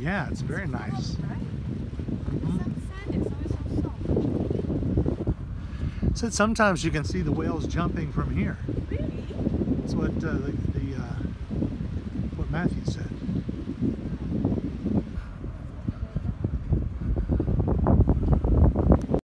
Yeah, it's very nice. Mm-hmm. Said sometimes you can see the whales jumping from here. Really? That's what uh, the, the uh, what Matthew said.